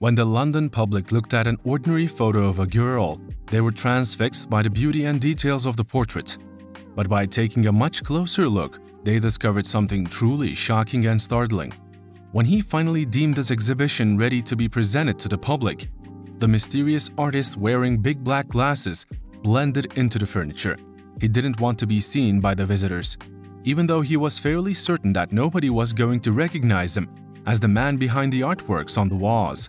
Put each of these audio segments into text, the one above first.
When the London public looked at an ordinary photo of a girl, they were transfixed by the beauty and details of the portrait. But by taking a much closer look, they discovered something truly shocking and startling. When he finally deemed his exhibition ready to be presented to the public, the mysterious artist wearing big black glasses blended into the furniture. He didn't want to be seen by the visitors, even though he was fairly certain that nobody was going to recognize him as the man behind the artworks on the walls.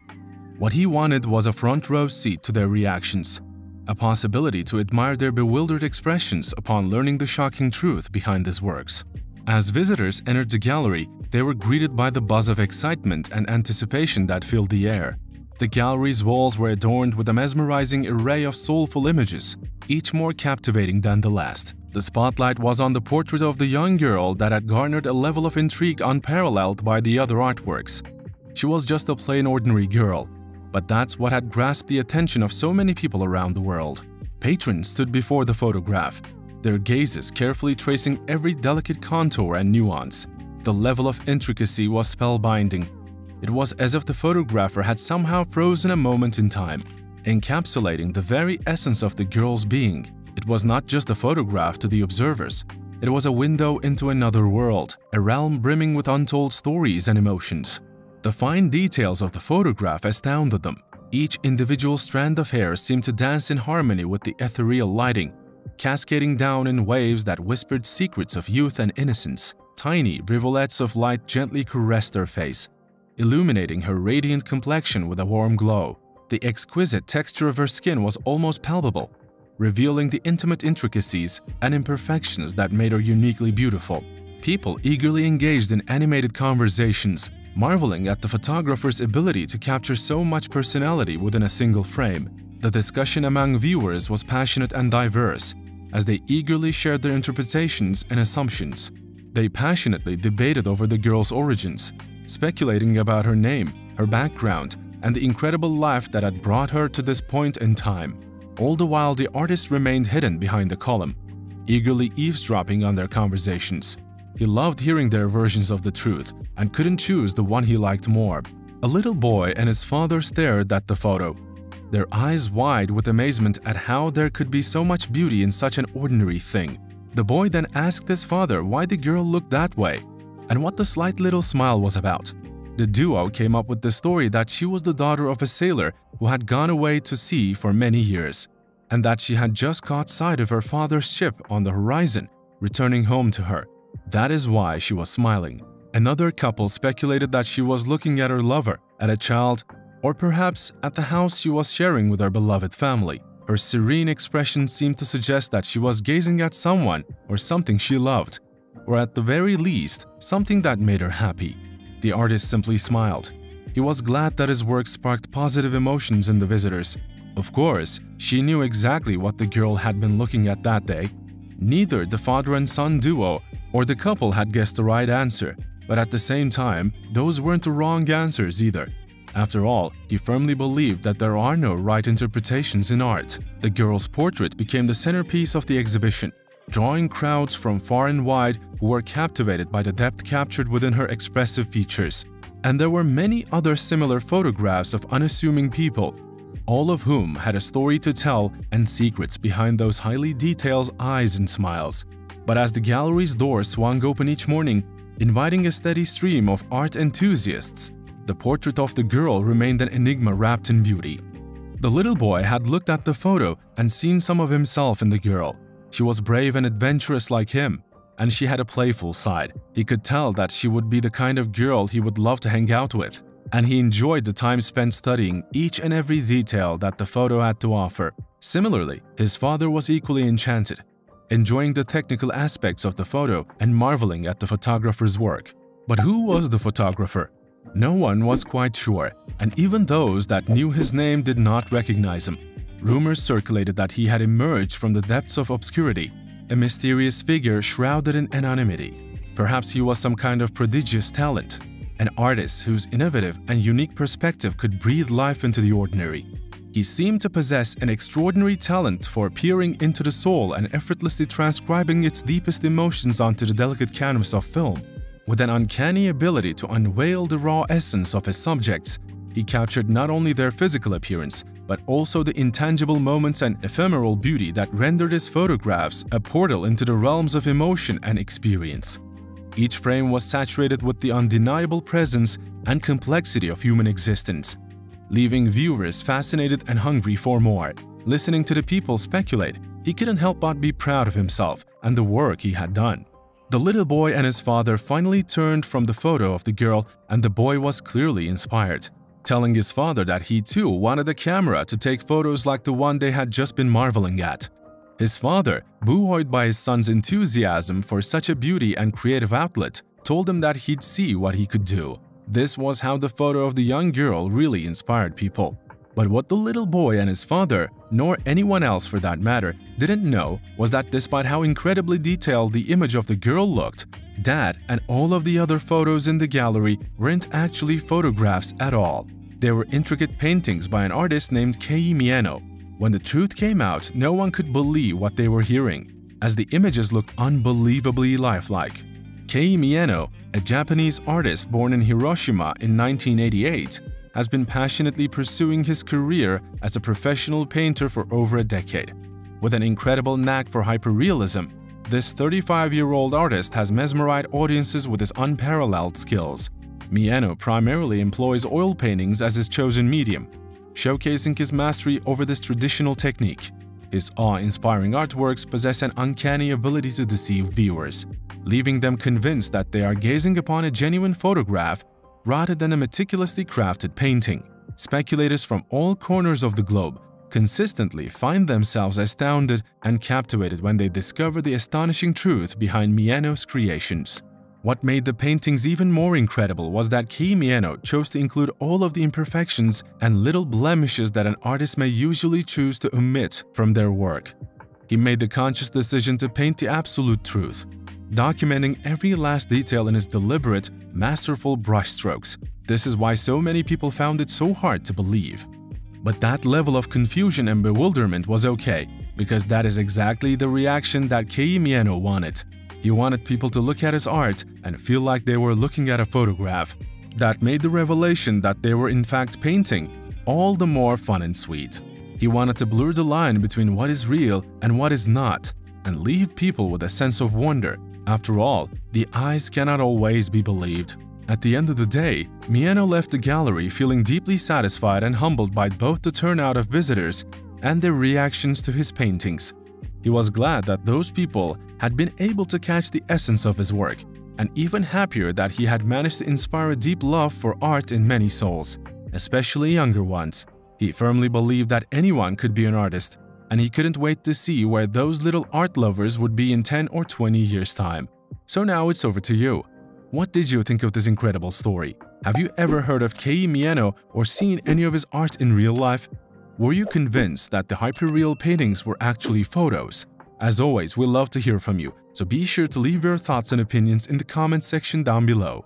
What he wanted was a front row seat to their reactions, a possibility to admire their bewildered expressions upon learning the shocking truth behind his works. As visitors entered the gallery, they were greeted by the buzz of excitement and anticipation that filled the air. The gallery's walls were adorned with a mesmerizing array of soulful images, each more captivating than the last. The spotlight was on the portrait of the young girl that had garnered a level of intrigue unparalleled by the other artworks. She was just a plain ordinary girl, but that's what had grasped the attention of so many people around the world. Patrons stood before the photograph, their gazes carefully tracing every delicate contour and nuance. The level of intricacy was spellbinding. It was as if the photographer had somehow frozen a moment in time, encapsulating the very essence of the girl's being. It was not just a photograph to the observers. It was a window into another world, a realm brimming with untold stories and emotions. The fine details of the photograph astounded them. Each individual strand of hair seemed to dance in harmony with the ethereal lighting, cascading down in waves that whispered secrets of youth and innocence. Tiny rivulets of light gently caressed her face, illuminating her radiant complexion with a warm glow. The exquisite texture of her skin was almost palpable, revealing the intimate intricacies and imperfections that made her uniquely beautiful. People eagerly engaged in animated conversations, marveling at the photographer's ability to capture so much personality within a single frame. The discussion among viewers was passionate and diverse, as they eagerly shared their interpretations and assumptions. They passionately debated over the girl's origins, speculating about her name, her background, and the incredible life that had brought her to this point in time. All the while, the artist remained hidden behind the column, eagerly eavesdropping on their conversations. He loved hearing their versions of the truth and couldn't choose the one he liked more. A little boy and his father stared at the photo, their eyes wide with amazement at how there could be so much beauty in such an ordinary thing. The boy then asked his father why the girl looked that way and what the slight little smile was about. The duo came up with the story that she was the daughter of a sailor who had gone away to sea for many years, and that she had just caught sight of her father's ship on the horizon, returning home to her. That is why she was smiling. Another couple speculated that she was looking at her lover, at a child, or perhaps at the house she was sharing with her beloved family. Her serene expression seemed to suggest that she was gazing at someone or something she loved, or at the very least, something that made her happy. The artist simply smiled. He was glad that his work sparked positive emotions in the visitors. Of course, she knew exactly what the girl had been looking at that day. Neither the father and son duo or the couple had guessed the right answer, but at the same time, those weren't the wrong answers either. After all, he firmly believed that there are no right interpretations in art. The girl's portrait became the centerpiece of the exhibition, drawing crowds from far and wide who were captivated by the depth captured within her expressive features. And there were many other similar photographs of unassuming people, all of whom had a story to tell and secrets behind those highly detailed eyes and smiles. But as the gallery's doors swung open each morning, inviting a steady stream of art enthusiasts, the portrait of the girl remained an enigma wrapped in beauty. The little boy had looked at the photo and seen some of himself in the girl. She was brave and adventurous like him, and she had a playful side. He could tell that she would be the kind of girl he would love to hang out with, and he enjoyed the time spent studying each and every detail that the photo had to offer. Similarly, his father was equally enchanted, enjoying the technical aspects of the photo and marveling at the photographer's work. But who was the photographer? No one was quite sure, and even those that knew his name did not recognize him. Rumors circulated that he had emerged from the depths of obscurity, a mysterious figure shrouded in anonymity. Perhaps he was some kind of prodigious talent, an artist whose innovative and unique perspective could breathe life into the ordinary. He seemed to possess an extraordinary talent for peering into the soul and effortlessly transcribing its deepest emotions onto the delicate canvas of film. With an uncanny ability to unveil the raw essence of his subjects, he captured not only their physical appearance, but also the intangible moments and ephemeral beauty that rendered his photographs a portal into the realms of emotion and experience. Each frame was saturated with the undeniable presence and complexity of human existence, leaving viewers fascinated and hungry for more. Listening to the people speculate, he couldn't help but be proud of himself and the work he had done. The little boy and his father finally turned from the photo of the girl and the boy was clearly inspired, telling his father that he too wanted a camera to take photos like the one they had just been marveling at. His father, buoyed by his son's enthusiasm for such a beauty and creative outlet, told him that he'd see what he could do. This was how the photo of the young girl really inspired people. But what the little boy and his father, nor anyone else for that matter, didn't know was that despite how incredibly detailed the image of the girl looked, Dad and all of the other photos in the gallery weren't actually photographs at all. They were intricate paintings by an artist named Kei Mieno. When the truth came out, no one could believe what they were hearing, as the images looked unbelievably lifelike. Kei Mieno, a Japanese artist born in Hiroshima in 1988, has been passionately pursuing his career as a professional painter for over a decade. With an incredible knack for hyperrealism, this 35-year-old artist has mesmerized audiences with his unparalleled skills. Mieno primarily employs oil paintings as his chosen medium, showcasing his mastery over this traditional technique. His awe-inspiring artworks possess an uncanny ability to deceive viewers, leaving them convinced that they are gazing upon a genuine photograph rather than a meticulously crafted painting. Speculators from all corners of the globe consistently find themselves astounded and captivated when they discover the astonishing truth behind Mieno's creations. What made the paintings even more incredible was that Kei Mieno chose to include all of the imperfections and little blemishes that an artist may usually choose to omit from their work. He made the conscious decision to paint the absolute truth, documenting every last detail in his deliberate, masterful brushstrokes. This is why so many people found it so hard to believe. But that level of confusion and bewilderment was okay, because that is exactly the reaction that Kei Mieno wanted. He wanted people to look at his art and feel like they were looking at a photograph. That made the revelation that they were in fact painting all the more fun and sweet. He wanted to blur the line between what is real and what is not, and leave people with a sense of wonder after all, the eyes cannot always be believed. At the end of the day, Mieno left the gallery feeling deeply satisfied and humbled by both the turnout of visitors and their reactions to his paintings. He was glad that those people had been able to catch the essence of his work, and even happier that he had managed to inspire a deep love for art in many souls, especially younger ones. He firmly believed that anyone could be an artist, and he couldn't wait to see where those little art lovers would be in 10 or 20 years' time. So now it's over to you. What did you think of this incredible story? Have you ever heard of Kei Mieno or seen any of his art in real life? Were you convinced that the hyperreal paintings were actually photos? As always, we love to hear from you, so be sure to leave your thoughts and opinions in the comment section down below.